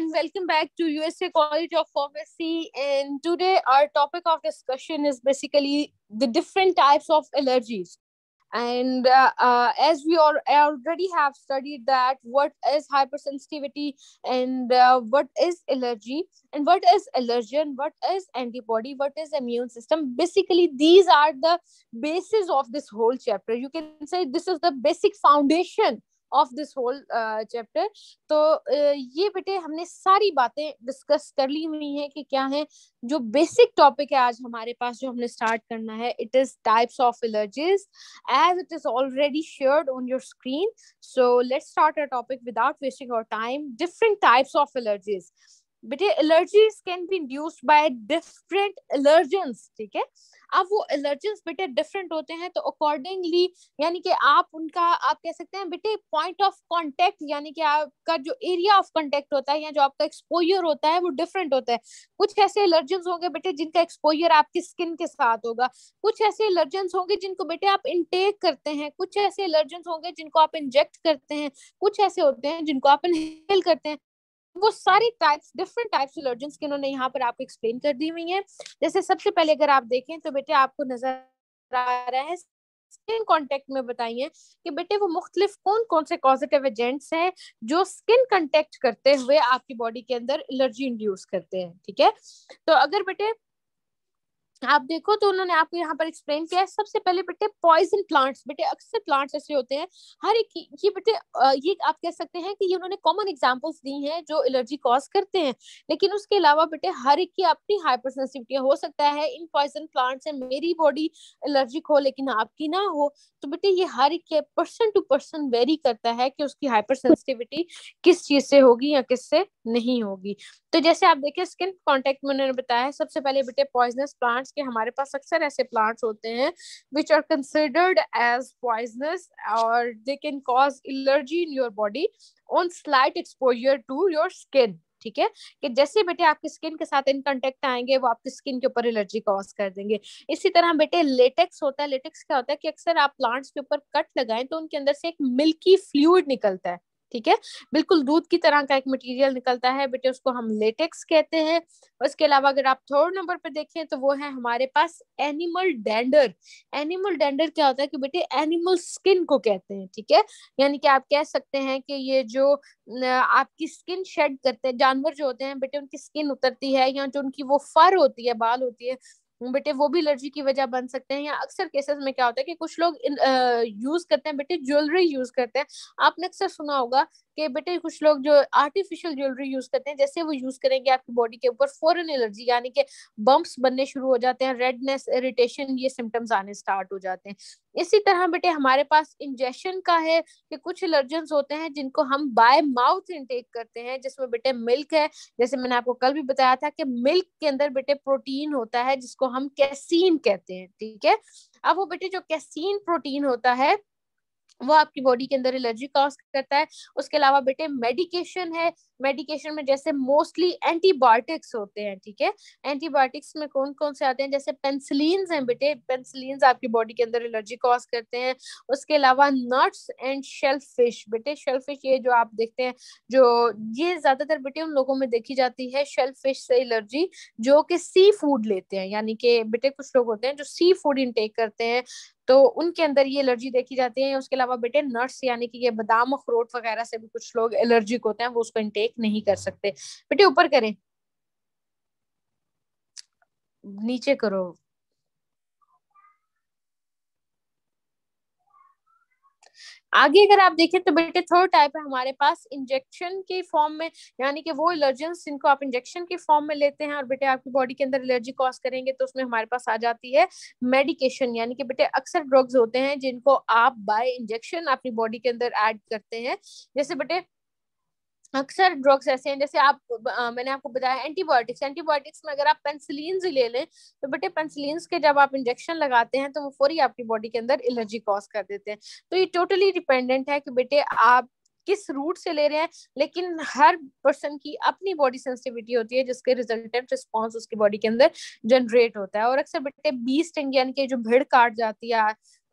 and welcome back to USA College of Pharmacy. And today, our topic of discussion is basically the different types of allergies. And uh, uh, as we all already have studied that what is hypersensitivity and uh, what is allergy and what is allergen, what is antibody, what is immune system. Basically, these are the basis of this whole chapter. You can say this is the basic foundation of this whole chapter तो uh, ये बेटे हमने सारी बातें discuss कर ली हुई हैं कि क्या है जो बेसिक टॉपिक है आज हमारे पास जो हमने स्टार्ट करना है it is types of allergies as it is already shared on your screen so let's start a topic without wasting our time different types of allergies बेटे allergies can be induced by different allergens ठीक है? अब वो allergens बेटे different होते हैं तो accordingly यानी कि आप उनका, आप कह सकते हैं बेटे पॉइंट ऑफ़ कांटेक्ट यानी कि आपका जो एरिया ऑफ़ कांटेक्ट होता है या जो आपका एक्सपोजर होता है, वो डिफरेंट होता है। कुछ ऐसे एलर्जेंस होंगे बेटे, जिनका एक्सपोजर आपकी स्किन के साथ होगा। कुछ ऐसे एलर्जेंस होंगे जिनको बेटे आप इनटेक करते हैं। कुछ ऐसे एलर्जेंस होंगे जिनको आप इंजेक्ट करते हैं। कुछ ऐसे होते हैं जिनको आप इनहेल करते हैं। वो सारी टाइप्स डिफरेंट टाइप्स एलर्जेंस की उन्होंने यहाँ पर आपको एक्सप्लेन कर दी हुई है। जैसे सबसे पहले अगर आप देखें तो बेटे आपको नज़र आ रहा है स्किन कांटेक्ट में बताइए कि बेटे वो मुख्तलिफ़ कौन कौन से पॉजिटिव एजेंट्स हैं जो स्किन कांटेक्ट करते हुए आपकी बॉडी के अंदर एलर्जी इंड्यूस करते हैं, ठीक है? तो अगर बेटे आप देखो तो उन्होंने आपको यहाँ पर एक्सप्लेन किया है, सबसे पहले बेटे पॉइजन प्लांट्स बेटे अक्सर प्लांट्स ऐसे होते हैं, हर एक ये बेटे ये आप कह सकते हैं कि ये उन्होंने कॉमन एग्जांपल्स दी हैं जो एलर्जी कॉज करते हैं, लेकिन उसके अलावा बेटे हर एक की अपनी हाइपर सेंसिटिविटी हो सकता है, इन पॉइजन प्लांट्स से मेरी बॉडी एलर्जिक हो लेकिन आपकी ना हो तो बेटे ये हर एक पर्सन टू पर्सन वेरी करता है कि उसकी हाइपर सेंसिटिविटी किस चीज़ से होगी या किस से नहीं होगी। तो जैसे आप देखिए स्किन कॉन्टेक्ट में उन्होंने बताया सबसे पहले बेटे पॉइजनस प्लांट्स के हमारे पास अक्सर ऐसे प्लांट्स होते हैं which are considered as poisonous और they can cause allergy in your body on slight exposure to your skin ठीक है? कि जैसे बेटे आपकी स्किन के साथ इन कंटेक्ट आएँगे, वो आपकी स्किन के ऊपर एलर्जी कॉज कर देंगे। इसी तरह बेटे लेटेक्स होता है। लेटेक्स क्या होता है कि अक्सर आप प्लांट्स के ऊपर कट लगाएँ तो उनके अंदर से एक मिल्की फ्लूड निकलता है। ठीक है? बिल्कुल, दूध की तरह का एक मटेरियल निकलता है, बेटे, उसको हम लेटेक्स कहते हैं। उसके अलावा अगर आप थर्ड नंबर पर देखें तो वो है हमारे पास एनिमल डेंडर एनिमल डेंडर क्या होता है कि बेटे एनिमल स्किन को कहते हैं, ठीक है? यानी कि आप कह सकते हैं कि ये जो आपकी स्किन शेड करते हैं, जानवर जो होते हैं, बेटे, उनकी स्किन उतरती है, या जो उनकी वो फर होती है, बाल होती है बेटे, वो भी एलर्जी की वजह बन सकते हैं या अक्सर केसेस में क्या होता है कि कुछ लोग यूज़ करते हैं बेटे, ज्वेलरी यूज़ करते हैं। आपने अक्सर सुना होगा कि बेटे कुछ लोग जो आर्टिफिशियल ज्वेलरी यूज़ करते हैं, जैसे वो यूज़ करेंगे आपकी बॉडी के ऊपर फॉरन एलर्जी, यानी कि बम्प्स बनने शुरू हो जाते हैं, रेडनेस, इरिटेशन ये सिम्टम्स आने स्टार्ट हो जाते हैं। इसी तरह बेटे हमारे पास इंजेक्शन का है कि कुछ एलर्जन होते हैं जिनको हम बाय माउथ इनटेक करते हैं, जिसमें बेटे मिल्क है। जैसे मैंने आपको कल भी बताया था कि मिल्क के अंदर बेटे प्रोटीन होता है, जिसको हम कैसीन कहते हैं, ठीक है? अब वो बेटे जो कैसीन प्रोटीन होता है, वो आपकी बॉडी के अंदर एलर्जी कॉज करता है। उसके अलावा बेटे मेडिकेशन है मेडिकेशन में जैसे मोस्टली एंटीबायोटिक्स होते हैं, ठीक है? एंटीबायोटिक्स में कौन कौन से आते हैं? जैसे पेंसिलीन हैं बेटे। पेंसिलीन आपकी बॉडी के अंदर एलर्जी कॉज करते हैं। उसके अलावा नट्स एंड शेल्फ फ़िश बेटे। शेल्फ फ़िश ये जो आप देखते हैं, जो ये ज़्यादातर बेटे उन लोगों में देखी जाती है शेल्फ फ़िश से एलर्जी जो कि सी फ़ूड लेते हैं। यानी कि बेटे कुछ लोग होते हैं जो सी फ़ूड इनटेक करते हैं तो उनके अंदर ये एलर्जी देखी जाती है। उसके अलावा बेटे नट्स यानी कि ये बादाम अखरोट वगैरह से भी कुछ लोग एलर्जिक होते हैं, वो उसको इनटेक नहीं कर सकते। बेटे ऊपर करें। नीचे करो। आगे अगर आप देखें तो बेटे थर्ड टाइप है हमारे पास। इंजेक्शन के फॉर्म में, यानी कि वो एलर्जेंस जिनको आप इंजेक्शन के फॉर्म में लेते हैं और बेटे आपकी बॉडी के अंदर एलर्जी कॉज करेंगे तो उसमें हमारे पास आ जाती है मेडिकेशन। यानी कि बेटे अक्सर ड्रग्स होते हैं जिनको आप बाय इंजेक्शन अपनी बॉडी के अंदर ऐड करते हैं। जैसे बेटे अक्सर ड्रग्स ऐसे हैं जैसे आप आ, मैंने आपको बताया एंटीबायोटिक्स एंटीबायोटिक्स में अगर आप पेंसिलिन ले लें तो बेटे पेंसिलिन के जब आप इंजेक्शन लगाते हैं तो वो फौरी आपकी बॉडी के अंदर एलर्जी कॉज कर देते हैं। तो ये टोटली डिपेंडेंट है कि बेटे आप किस रूट से ले रहे हैं लेकिन हर पर्सन की अपनी बॉडी सेंसिटिविटी होती है जिसके रिजल्टेंट रिस्पॉन्स उसकी बॉडी के अंदर जनरेट होता है। और अक्सर बेटे बीस स्टिंग यानी कि जो भीड़ काट जाती है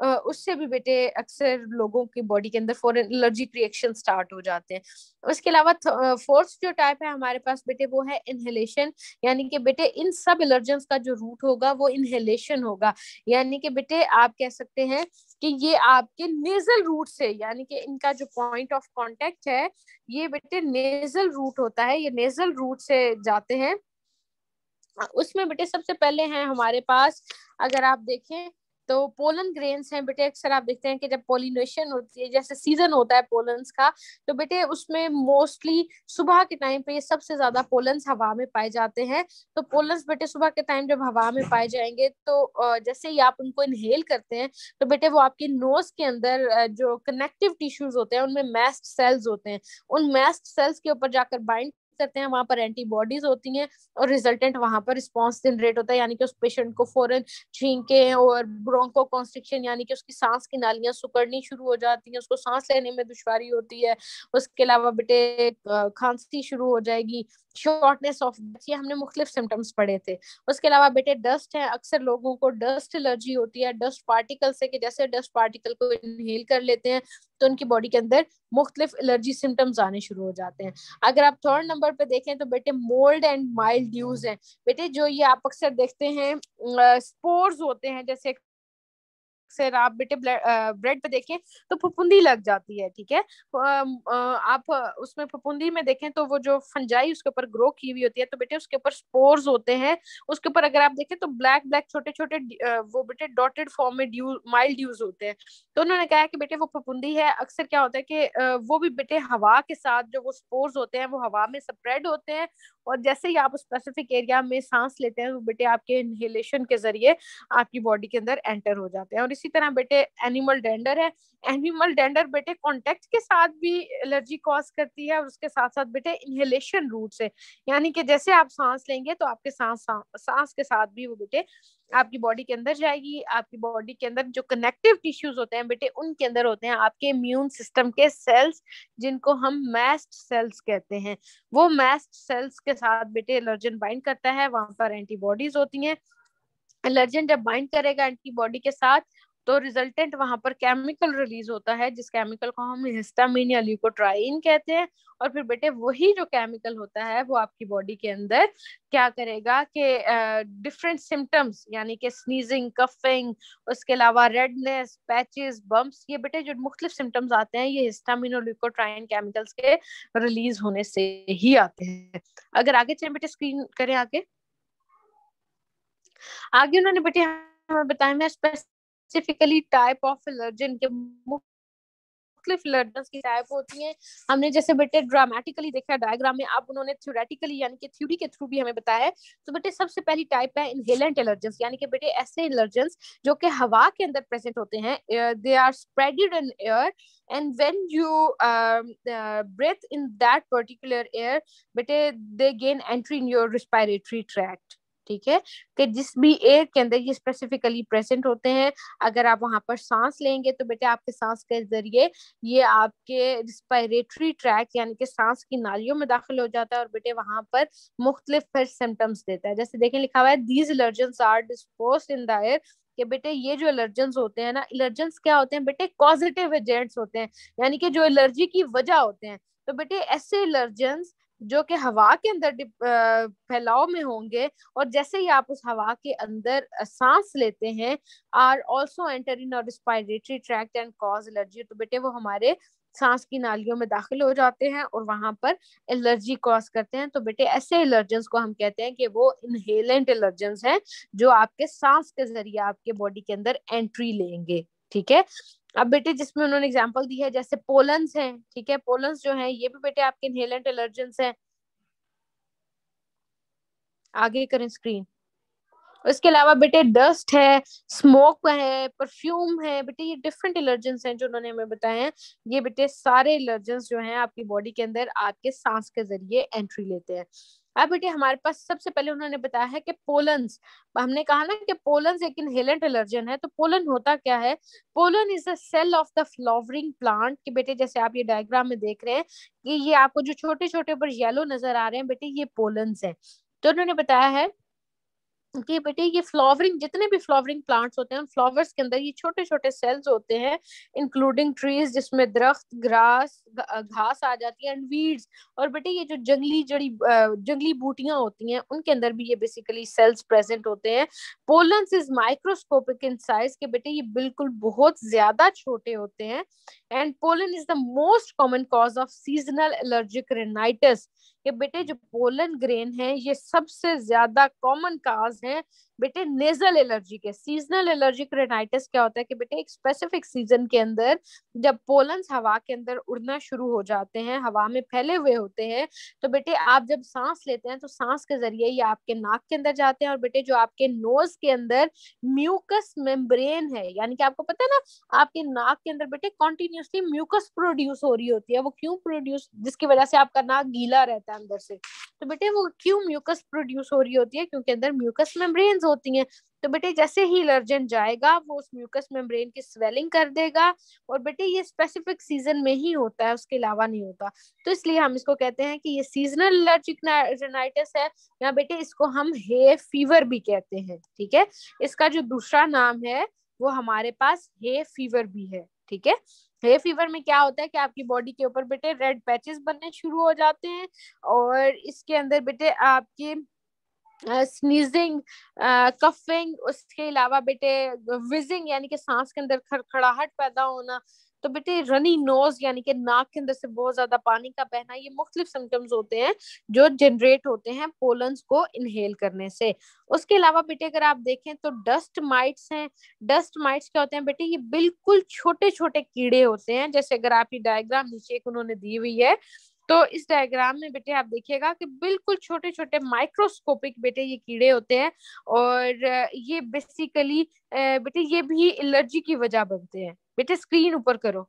उससे भी बेटे अक्सर लोगों की बॉडी के अंदर फॉरन एलर्जी रिएक्शन स्टार्ट हो जाते हैं। उसके अलावा फोर्थ जो टाइप है हमारे पास बेटे वो है इनहेलेशन यानी कि बेटे इन सब एलर्जेंस का जो रूट होगा वो इनहेलेशन होगा। यानी कि बेटे आप कह सकते हैं कि ये आपके नेजल रूट से, यानी कि इनका जो पॉइंट ऑफ़ कॉन्टेक्ट है, ये बेटे नेजल रूट होता है, ये नेजल रूट से जाते हैं। उसमें बेटे सबसे पहले हैं हमारे पास, अगर आप देखें तो पोलन ग्रेन्स हैं बेटे, अक्सर आप देखते हैं कि जब पोलिनेशन होती है, जैसे सीज़न होता है पोलन्स का तो बेटे उसमें मोस्टली सुबह के टाइम पे ये सबसे ज़्यादा पोलन्स हवा में पाए जाते हैं। तो पोलन्स बेटे सुबह के टाइम जब हवा में पाए जाएँगे तो जैसे ही आप उनको इनहेल करते हैं तो बेटे वो आपकी नोज़ के अंदर जो कनेक्टिव टिश्यूज होते हैं, उनमें मैस्ट सेल्स होते हैं। उन मैस्ट सेल्स के ऊपर जाकर बाइंड करते हैं, वहाँ पर एंटीबॉडीज होती हैं और रिजल्टेंट वहाँ पर रिस्पॉन्स जनरेट होता है, यानी कि उस पेशेंट को फ़ौरन छींके और ब्रोंको कॉन्स्ट्रिक्शन यानी कि उसकी सांस की नालियाँ सुकड़नी शुरू हो जाती हैं, उसको सांस लेने में दुश्वारी होती है, उसके अलावा बेटे खांसी शुरू हो जाएगी शॉर्टनेस ऑफ़ ये हमने मुख्तलिफ़ सिम्टम्स पढ़े थे। उसके अलावा बेटे डस्ट है, अक्सर लोगों को डस्ट एलर्जी होती है डस्ट पार्टिकल से कि जैसे डस्ट पार्टिकल को इनहेल कर लेते हैं तो उनकी बॉडी के अंदर मुख्तलिफ़ एलर्जी सिम्टम्स आने शुरू हो जाते हैं। अगर आप थर्ड नंबर पे देखें तो बेटे मोल्ड एंड माइल्ड ड्यूज हैं। बेटे, जो ये आप अक्सर देखते हैं स्पोर्स होते हैं, जैसे अक्सर आप बेटे ब्रेड पे देखें तो फुफुंदी लग जाती है, ठीक है? आप उसमें फुफुंदी में देखें तो वो जो फंजाई उसके ऊपर ग्रो की हुई होती है तो बेटे उसके ऊपर स्पोर्स होते हैं। उसके ऊपर अगर आप देखें तो ब्लैक ब्लैक छोटे छोटे वो बेटे डॉटेड फॉर्म में ड्यू, माइल्ड ड्यूज होते हैं। तो उन्होंने कहा कि बेटे वो फुफुंदी है, अक्सर क्या होता है कि वो भी बेटे हवा के साथ जो वो स्पोर्स होते हैं, वो हवा में स्प्रेड होते हैं और जैसे ही आप स्पेसिफिक एरिया में सांस लेते हैं तो बेटे आपके इनहेलेशन के ज़रिए आपकी बॉडी के अंदर एंटर हो जाते हैं और इसी तरह बेटे एनिमल डेंडर है। एनिमल डेंडर बेटे कॉन्टेक्ट के साथ भी एलर्जी कॉज करती है और उसके साथ साथ बेटे इनहेलेशन रूट से यानी कि जैसे आप सांस लेंगे तो आपके सांस सांस के साथ भी वो बेटे आपकी बॉडी के अंदर जाएगी, आपकी बॉडी के अंदर जो कनेक्टिव टिश्यूज होते हैं बेटे उनके अंदर होते हैं आपके इम्यून सिस्टम के सेल्स जिनको हम मैस्ट सेल्स कहते हैं। वो मैस्ट सेल्स के साथ बेटे एलर्जन बाइंड करता है, वहाँ पर एंटीबॉडीज होती हैं। एलर्जन जब बाइंड करेगा एंटीबॉडी के साथ तो रिजल्टेंट वहाँ पर केमिकल रिलीज़ होता है, जिस केमिकल को हम हिस्टामिन या ल्यूकोट्राइन कहते हैं। और फिर बेटे वही जो केमिकल होता है, वो आपकी बॉडी के अंदर क्या करेगा कि डिफरेंट सिम्टम्स यानी कि स्नीजिंग कफिंग उसके अलावा रेडनेस पैचेस बम्प्स ये बेटे जो मुख्तलिफ़ सिम्टम्स आते हैं, ये हिस्टामिन और ल्यूकोट्राइन केमिकल्स के रिलीज़ होने से ही आते हैं। अगर आगे चले बेटे स्क्रीन करें आगे। आगे उन्होंने बेटे हमें बताया, मैं स्पेसिफिकली टाइप ऑफ़ एलर्जन के मुख्तलिफ़ एलर्जन्स की टाइप होती हैं। हमने जैसे बेटे ड्रामेटिकली देखा डायग्राम में अब उन्होंने थ्योरेटिकली यानी कि थ्योरी के थ्रू भी हमें बताया तो बेटे सबसे पहली टाइप है इनहेलेंट एलर्जेंस यानी कि बेटे ऐसे एलर्जेंस जो कि हवा के अंदर प्रेजेंट होते हैं। They are spreaded in air you uh, uh, breathe in that particular air bete they gain entry in your respiratory tract ठीक है? कि जिस भी एयर के अंदर ये स्पेसिफिकली प्रेजेंट होते हैं, अगर आप वहाँ पर सांस लेंगे तो बेटे आपके सांस के ज़रिए ये आपके रिस्पायरेटरी ट्रैक यानी कि सांस की नालियों में दाखिल हो जाता है और बेटे वहाँ पर मुख्तलिफ़ फिर सिम्टम्स देता है। जैसे देखें, लिखा हुआ है these allergens are dispose in the air कि बेटे ये जो एलर्जेंस होते हैं ना एलर्जेंस क्या होते हैं? बेटे पॉजिटिव एजेंट्स होते हैं। यानी कि जो एलर्जी की वजह होते हैं। तो बेटे ऐसे एलर्जेंस जो कि हवा के अंदर फैलाव में होंगे और जैसे ही आप उस हवा के अंदर सांस लेते हैं, are also enter in respiratory tract and cause allergy. तो बेटे वो हमारे सांस की नालियों में दाखिल हो जाते हैं और वहाँ पर एलर्जी कॉज करते हैं। तो बेटे ऐसे एलर्जेंस को हम कहते हैं कि वो इनहेलेंट एलर्जेंस हैं जो आपके सांस के ज़रिए आपके बॉडी के अंदर एंट्री लेंगे। ठीक है? अब बेटे जिसमें उन्होंने एग्ज़ाम्पल दी है, जैसे पोलन्स हैं, ठीक है? पोलन्स जो हैं, ये भी बेटे आपके इनहेलेंट एलर्जेंस हैं। आगे करें स्क्रीन उसके अलावा बेटे डस्ट है स्मोक है परफ्यूम है, बेटे ये डिफरेंट एलर्जेंस हैं जो उन्होंने हमें बताए हैं। ये बेटे सारे एलर्जेंस जो हैं आपकी बॉडी के अंदर आपके सांस के ज़रिए एंट्री लेते हैं। अब बेटे हमारे पास सबसे पहले उन्होंने बताया है कि पोलन्स। हमने कहा ना कि पोलन्स एक इनहेलेंट एलर्जन है तो पोलन होता क्या है? Pollen is the cell of the flowering plant कि बेटे जैसे आप ये डायग्राम में देख रहे हैं कि ये आपको जो छोटे छोटे ऊपर येलो नज़र आ रहे हैं बेटे, ये पोलन्स है। तो उन्होंने बताया है कि बेटे ये फ्लावरिंग, जितने भी फ्लावरिंग प्लांट्स होते हैं फ्लावर्स के अंदर ये छोटे छोटे सेल्स होते हैं इंक्लूडिंग ट्रीज जिसमें दरख्त, ग्रास घास आ जाती है एंड वीड्स और बेटे ये जो जंगली जड़ी जंगली बूटियाँ होती हैं, उनके अंदर भी ये बेसिकली सेल्स प्रेजेंट होते हैं. Pollens is microscopic in size के बेटे ये बिल्कुल बहुत ज़्यादा छोटे होते हैं. And pollen is the most common cause of seasonal allergic rhinitis कि बेटे जो पोलन ग्रेन है ये सबसे ज़्यादा कॉमन काज है बेटे नेजल एलर्जी के सीजनल एलर्जिक रेनाइटिस क्या होता है कि बेटे, एक स्पेसिफिक सीज़न के अंदर जब पोलन हवा के अंदर उड़ना शुरू हो जाते हैं, हवा में फैले हुए होते हैं तो बेटे आप जब सांस लेते हैं तो सांस के ज़रिए ये आपके नाक के अंदर जाते हैं और बेटे जो आपके नोज़ के अंदर म्यूकस मेम्ब्रेन है, यानी कि आपको पता है ना, आपके नाक के अंदर बेटे कॉन्टिन्यूसली म्यूकस प्रोड्यूस हो रही होती है, वो क्यों प्रोड्यूस जिसकी वजह से आपका नाक गीला रहता है अंदर से तो बेटे वो क्यों म्यूकस प्रोड्यूस हो रही होती है, क्योंकि अंदर म्यूकस मेम्ब्रेन होती हैं। तो बेटे, जैसे ही इलर्जन जाएगा, वो उस म्यूकस मेम्ब्रेन की स्वेलिंग कर देगा और बेटे, ये स्पेसिफिक सीज़न में ही होता है, उसके अलावा नहीं होता। तो इसलिए हम इसको कहते हैं कि ये सीजनल एलर्जिक रेनाइटिस है। या बेटे, इसको हम हे फीवर भी कहते हैं, ठीक है? इसका जो दूसरा नाम है, वो हमारे पास हे फीवर भी है, ठीक है? हे फीवर में क्या होता है कि आपकी बॉडी के ऊपर बेटे रेड पैचेस बनने शुरू हो जाते हैं और इसके अंदर बेटे, आपकी स्नीजिंग कफिंग उसके अलावा बेटे विजिंग यानी कि सांस के अंदर खड़खड़ाहट पैदा होना तो बेटे रनी नोज़ यानी कि नाक के अंदर से बहुत ज़्यादा पानी का बहना, ये मुख्तलिफ़ सिम्टम्स होते हैं, जो जनरेट होते हैं पोलन्स को इनहेल करने से। उसके अलावा बेटे अगर आप देखें तो डस्ट माइट्स हैं। डस्ट माइट्स क्या होते हैं बेटे? ये बिल्कुल छोटे छोटे कीड़े होते हैं, जैसे अगर आप ये डायग्राम नीचे एक उन्होंने दी हुई है तो इस डायग्राम में बेटे आप देखिएगा कि बिल्कुल छोटे छोटे माइक्रोस्कोपिक बेटे ये कीड़े होते हैं और ये बेसिकली बेटे ये भी एलर्जी की वजह बनते हैं। बेटे स्क्रीन ऊपर करो।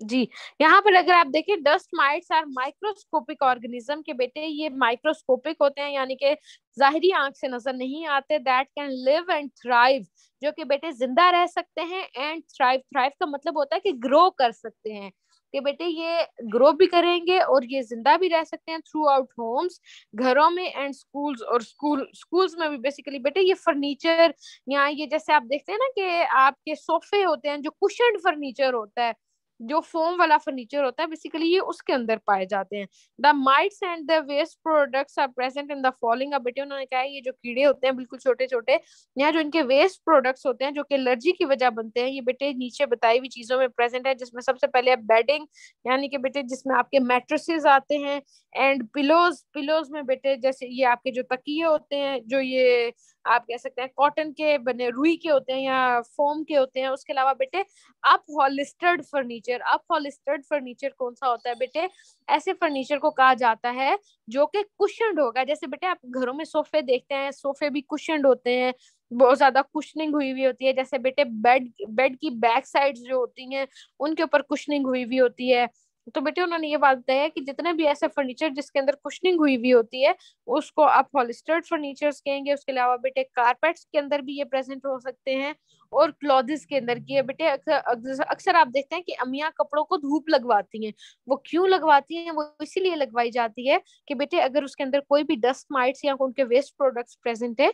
जी, यहाँ पर अगर आप देखें dust mites are microscopic organism के बेटे ये माइक्रोस्कोपिक होते हैं, यानी कि जाहिरी आँख से नज़र नहीं आते। That can live and thrive जो कि बेटे ज़िंदा रह सकते हैं एंड थ्राइव थ्राइव का मतलब होता है कि ग्रो कर सकते हैं। कि बेटे ये ग्रो भी करेंगे और ये ज़िंदा भी रह सकते हैं थ्रू आउट होम्स घरों में एंड स्कूल्स और स्कूल स्कूल्स में भी बेसिकली बेटे ये फर्नीचर या ये जैसे आप देखते हैं ना कि आपके सोफे होते हैं जो कुशन फर्नीचर होता है जो फोम वाला फर्नीचर होता है बेसिकली ये उसके अंदर पाए जाते हैं। The mites and the waste products are present in the following अब बेटे उन्होंने कहा है, ये जो कीड़े होते हैं, बिल्कुल छोटे छोटे यहाँ जो इनके वेस्ट प्रोडक्ट्स होते हैं, जो कि एलर्जी की वजह बनते हैं, ये बेटे नीचे बताई हुई चीज़ों में प्रेजेंट है, जिसमें सबसे पहले आप बेडिंग यानी कि बेटे जिसमें आपके मेट्रेसेस आते हैं एंड पिलोज पिलोज में बेटे जैसे ये आपके जो तकिए होते हैं, जो ये आप कह सकते हैं कॉटन के बने, रुई के होते हैं या फोम के होते हैं, उसके अलावा बेटे upholstered furniture upholstered furniture कौन सा होता है बेटे? ऐसे फर्नीचर को कहा जाता है जो कि कुशनड होगा। जैसे बेटे आप घरों में सोफे देखते हैं, सोफे भी कुशनड होते हैं, बहुत ज़्यादा कुशनिंग हुई हुई होती है। जैसे बेटे बेड बेड की बैक साइड जो होती हैं, उनके ऊपर कुशनिंग हुई हुई होती है। तो बेटे उन्होंने ये बात बताया कि जितने भी ऐसे फर्नीचर जिसके अंदर कुशनिंग हुई हुई होती है, उसको आप पॉलिस्टर्ड फर्नीचर्स कहेंगे, उसके अलावा बेटे कारपेट्स के अंदर भी ये प्रेजेंट हो सकते हैं और क्लॉथ्स के अंदर की बेटे अक्सर अक्सर आप देखते हैं कि अमिया कपड़ों को धूप लगवाती हैं। वो क्यों लगवाती हैं? वो इसीलिए लगवाई जाती है कि बेटे अगर उसके अंदर कोई भी डस्ट माइट्स या उनके वेस्ट प्रोडक्ट्स प्रेजेंट है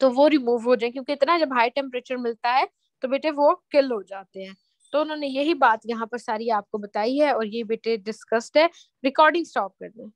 तो वो रिमूव हो जाए, क्योंकि इतना जब हाई टेम्परेचर मिलता है तो बेटे वो किल हो जाते हैं। तो उन्होंने यही बात यहाँ पर सारी आपको बताई है और ये बेटे डिस्कस्ड है। रिकॉर्डिंग स्टॉप कर दें।